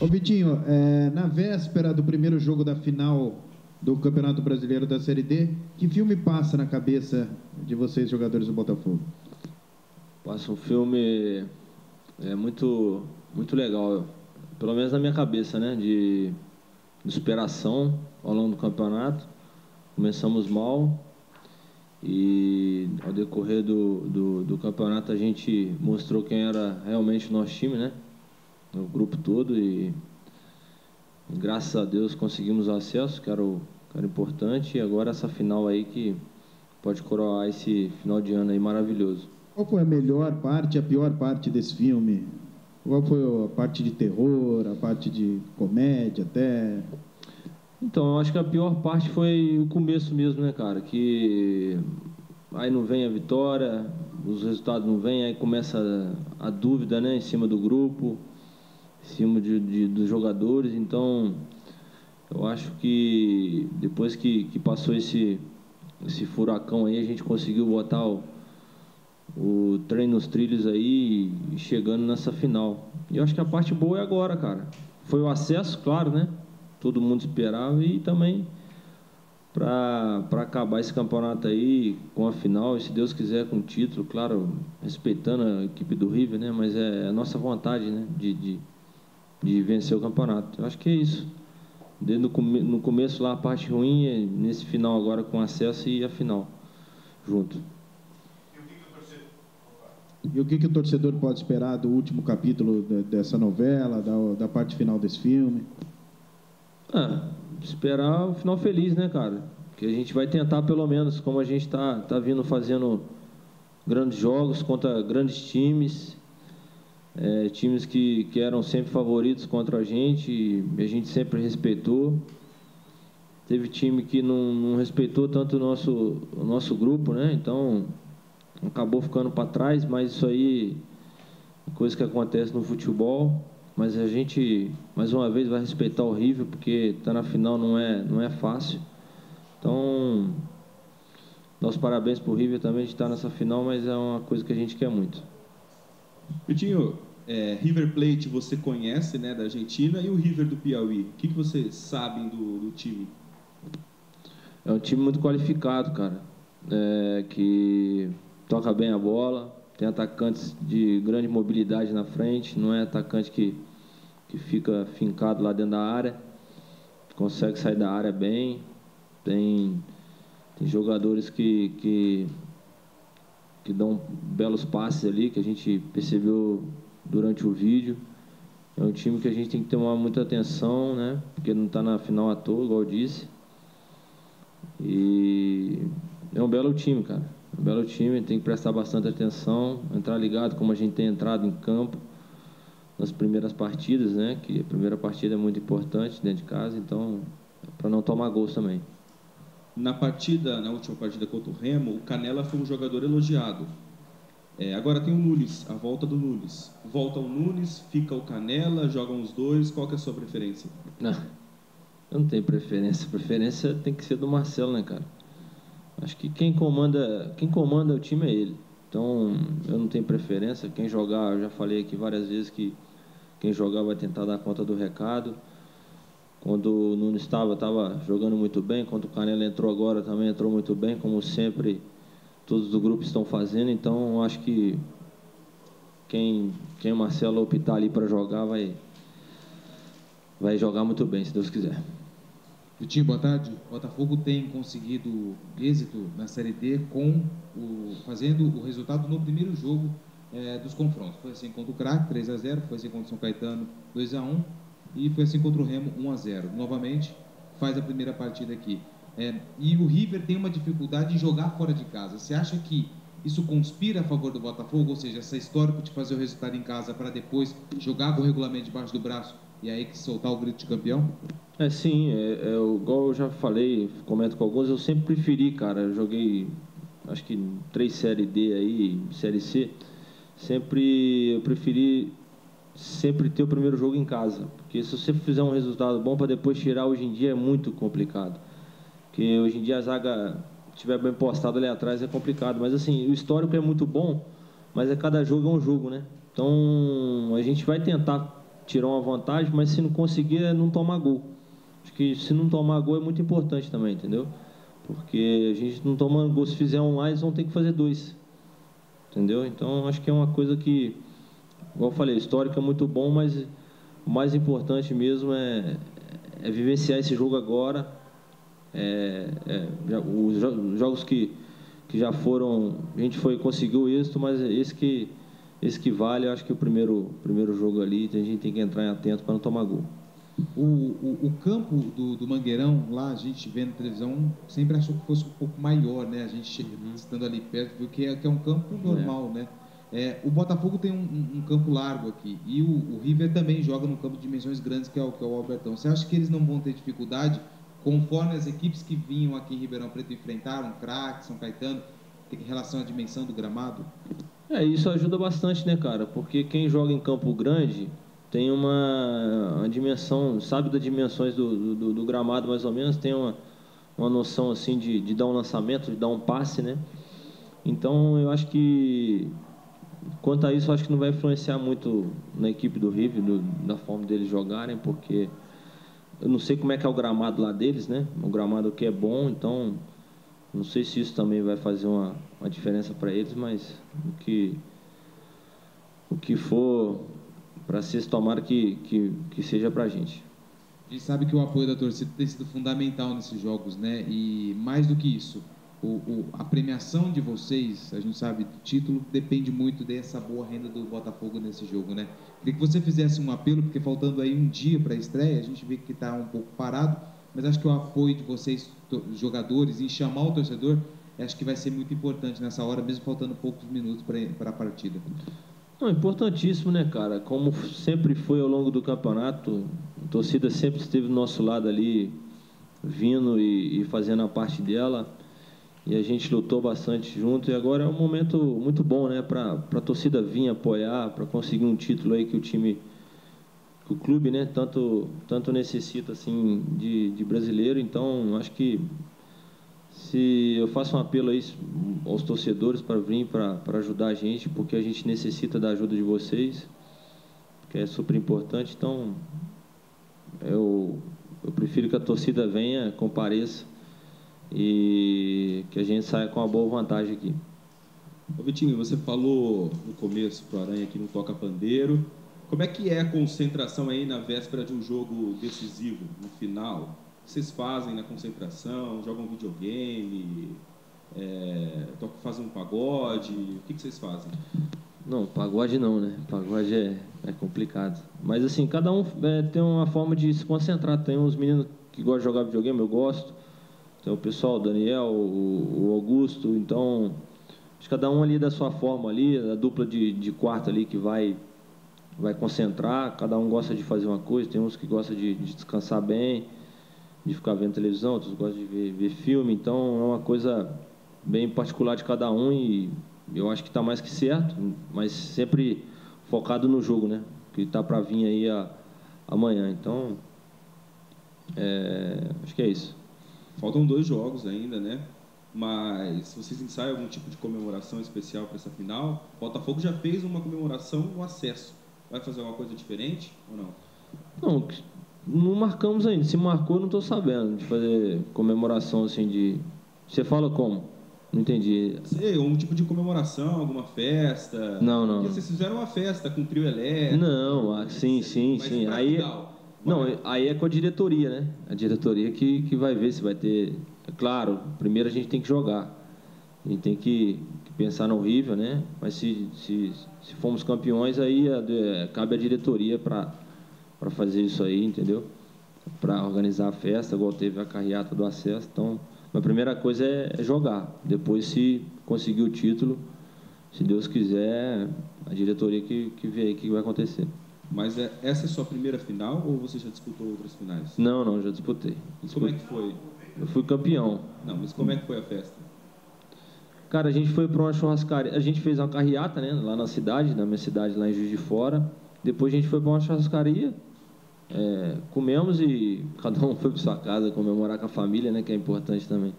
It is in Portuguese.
Ô Vitinho, é, na véspera do primeiro jogo da final do Campeonato Brasileiro da Série D, que filme passa na cabeça de vocês, jogadores do Botafogo? Passa um filme é, muito, muito legal, pelo menos na minha cabeça, né? De, de superação ao longo do campeonato. Começamos mal e ao decorrer do, do, do campeonato a gente mostrou quem era realmente o nosso time, né? O grupo todo e graças a Deus conseguimos o acesso, que era, o, que era importante, e agora essa final aí que pode coroar esse final de ano aí maravilhoso. Qual foi a melhor parte, a pior parte desse filme? Qual foi a parte de terror, a parte de comédia até? Então, eu acho que a pior parte foi o começo mesmo, né, cara? Que aí não vem a vitória, os resultados não vêm, aí começa a, dúvida, né, em cima do grupo, cima de, de, dos jogadores. Então, eu acho que depois que, que passou esse, esse furacão aí, a gente conseguiu botar o, o treino nos trilhos aí e chegando nessa final. E eu acho que a parte boa é agora, cara. Foi o acesso, claro, né? Todo mundo esperava e também para acabar esse campeonato aí com a final e se Deus quiser com o título, claro, respeitando a equipe do River, né? Mas é a nossa vontade, né? De, de, de vencer o campeonato. Eu acho que é isso. Desde no, no começo lá a parte ruim, é nesse final agora com acesso e a final junto. E o que, que o torcedor pode esperar do último capítulo dessa novela, da, da parte final desse filme? Ah, esperar o final feliz, né, cara? Que a gente vai tentar, pelo menos, como a gente está tá vindo fazendo grandes jogos contra grandes times, é, times que, que eram sempre favoritos contra a gente, a gente sempre respeitou. Teve time que não, não respeitou tanto o nosso, o nosso grupo, né? Então, acabou ficando para trás, mas isso aí é coisa que acontece no futebol. Mas a gente, mais uma vez, vai respeitar o River, porque tá na final não é, não é fácil. Então, nossos parabéns para o River também de estar nessa final, mas é uma coisa que a gente quer muito. Vitinho, é, River Plate você conhece, né, da Argentina, e o River do Piauí? O que, que vocês sabem do, do time? É um time muito qualificado, cara. É, que toca bem a bola, tem atacantes de grande mobilidade na frente, não é atacante que, que fica fincado lá dentro da área, consegue sair da área bem, tem, tem jogadores que, que, que dão belos passes ali, que a gente percebeu durante o vídeo. É um time que a gente tem que tomar muita atenção, né? Porque não está na final à toa, igual eu disse. E é um belo time, cara. Um belo time, tem que prestar bastante atenção, entrar ligado como a gente tem entrado em campo nas primeiras partidas, né? Que a primeira partida é muito importante dentro de casa, então para não tomar gols também. Na partida, na última partida contra o Remo, o Canela foi um jogador elogiado. É, agora tem o Nunes, a volta do Nunes. Volta o Nunes, fica o Canela, jogam os dois. Qual que é a sua preferência? Não, eu não tenho preferência. Preferência tem que ser do Marcelo, né, cara? Acho que quem comanda, quem comanda o time é ele. Então, eu não tenho preferência. Quem jogar, eu já falei aqui várias vezes que quem jogar vai tentar dar conta do recado. Quando o Nunes estava, estava jogando muito bem. Quando o Canela entrou agora, também entrou muito bem, como sempre todos do grupo estão fazendo. Então, acho que quem, quem o Marcelo optar ali para jogar vai, vai jogar muito bem, se Deus quiser. Vitinho, boa tarde. O Botafogo tem conseguido êxito na Série D com o, fazendo o resultado no primeiro jogo é, dos confrontos. Foi assim contra o Crack, 3 a 0 foi assim contra o São Caetano, 2 a 1 e foi assim contra o Remo, 1 a 0 Novamente, faz a primeira partida aqui. É, e o River tem uma dificuldade de jogar fora de casa. Você acha que isso conspira a favor do Botafogo? Ou seja, essa história de fazer o resultado em casa para depois jogar com o regulamento debaixo do braço e aí que soltar o grito de campeão? É sim, é, é, igual eu já falei, comento com alguns, eu sempre preferi, cara, eu joguei acho que três série D aí, série C, sempre eu preferi sempre ter o primeiro jogo em casa, porque se você fizer um resultado bom para depois tirar hoje em dia é muito complicado. Porque hoje em dia a zaga estiver bem postada ali atrás é complicado, mas assim, o histórico é muito bom, mas é cada jogo é um jogo, né? Então, a gente vai tentar tirar uma vantagem, mas se não conseguir, é não tomar gol. Acho que se não tomar gol é muito importante também, entendeu? Porque a gente não toma gol, se fizer um lá, eles vão ter que fazer dois. Entendeu? Então acho que é uma coisa que, igual eu falei, histórico é muito bom, mas o mais importante mesmo é, é vivenciar esse jogo agora. É, é, os jogos que, que já foram, a gente foi conseguiu êxito, mas esse que esse que vale, eu acho que o primeiro primeiro jogo ali a gente tem que entrar em atento para não tomar gol. O, o, o, campo do, do, Mangueirão, lá a gente vê na televisão, sempre achou que fosse um pouco maior, né? A gente uhum. estando ali perto, viu que é, que é um campo normal, é. né? É, o Botafogo tem um, um, campo largo aqui e o, o, River também joga num campo de dimensões grandes, que é, o, que é o Albertão. Você acha que eles não vão ter dificuldade, conforme as equipes que vinham aqui em Ribeirão Preto enfrentaram, Crack, São Caetano, em relação à dimensão do gramado? É, isso ajuda bastante, né, cara? Porque quem joga em campo grande tem uma, uma dimensão, sabe das dimensões do, do, do, gramado mais ou menos, tem uma, uma noção assim de, de dar um lançamento, de dar um passe, né? Então eu acho que quanto a isso, acho que não vai influenciar muito na equipe do River, do, da forma deles jogarem, porque eu não sei como é que é o gramado lá deles, né? O gramado aqui é bom, então não sei se isso também vai fazer uma, uma diferença para eles, mas o que o que for para ser tomara que, que, que seja para a gente. A gente sabe que o apoio da torcida tem sido fundamental nesses jogos, né? E mais do que isso, o, o, a premiação de vocês, a gente sabe, título, depende muito dessa boa renda do Botafogo nesse jogo, né? Queria que você fizesse um apelo, porque faltando aí um dia para a estreia, a gente vê que está um pouco parado, mas acho que o apoio de vocês, jogadores, em chamar o torcedor, acho que vai ser muito importante nessa hora, mesmo faltando poucos minutos para a partida. Não, importantíssimo, né, cara? Como sempre foi ao longo do campeonato, a torcida sempre esteve do nosso lado ali, vindo e, e fazendo a parte dela. E a gente lutou bastante junto. E agora é um momento muito bom, né, para a torcida vir apoiar, para conseguir um título aí que o time, o clube, né, tanto, tanto necessita assim de, de brasileiro. Então, acho que se eu faço um apelo aí aos torcedores para vir para ajudar a gente, porque a gente necessita da ajuda de vocês, que é super importante. Então, eu, eu prefiro que a torcida venha, compareça e que a gente saia com uma boa vantagem aqui. Ô Vitinho, você falou no começo para o Aranha que não toca pandeiro. Como é que é a concentração aí na véspera de um jogo decisivo, no final? vocês fazem na concentração? Jogam videogame? É, fazem um pagode? O que, que vocês fazem? Não, pagode não, né? Pagode é, é complicado. Mas assim, cada um é, tem uma forma de se concentrar. Tem uns meninos que gostam de jogar videogame, eu gosto. Tem o pessoal, o Daniel, o, Augusto. Então, cada um ali da sua forma ali, a dupla de, de quarto ali que vai vai concentrar. Cada um gosta de fazer uma coisa. Tem uns que gostam de, de descansar bem de ficar vendo televisão, outros gostam de ver, ver filme, então é uma coisa bem particular de cada um e eu acho que está mais que certo, mas sempre focado no jogo, né? Que está para vir aí a, amanhã. Então, é, acho que é isso. Faltam dois jogos ainda, né? Mas vocês ensaiam algum tipo de comemoração especial para essa final? O Botafogo já fez uma comemoração no acesso. Vai fazer alguma coisa diferente ou não? Não, não marcamos ainda. Se marcou, não estou sabendo de fazer comemoração assim de. Você fala como? Não entendi. Sei, um tipo de comemoração, alguma festa. Não, não. Porque vocês fizeram uma festa com trio elétrico. Não, ah, sim, sim, sim. Aí, não, aí é com a diretoria, né? A diretoria que, que vai ver se vai ter. É claro, primeiro a gente tem que jogar. A gente tem que, que pensar no horrível, né? Mas se, se, se formos campeões, aí é, cabe a diretoria para para fazer isso aí, entendeu? Para organizar a festa, igual teve a carreata do acesso. Então, a primeira coisa é, é jogar. Depois, se conseguir o título, se Deus quiser, a diretoria que, que vê aí o que vai acontecer. Mas é, essa é a sua primeira final ou você já disputou outras finais? Não, não, já disputei. Como é que foi? Eu fui campeão. Não, mas como é que foi a festa? Cara, a gente foi para uma churrascaria. A gente fez uma carreata, né? Lá na cidade, na minha cidade, lá em Juiz de Fora. Depois a gente foi para uma churrascaria. É, comemos e cada um foi para sua casa comemorar com a família, né, que é importante também.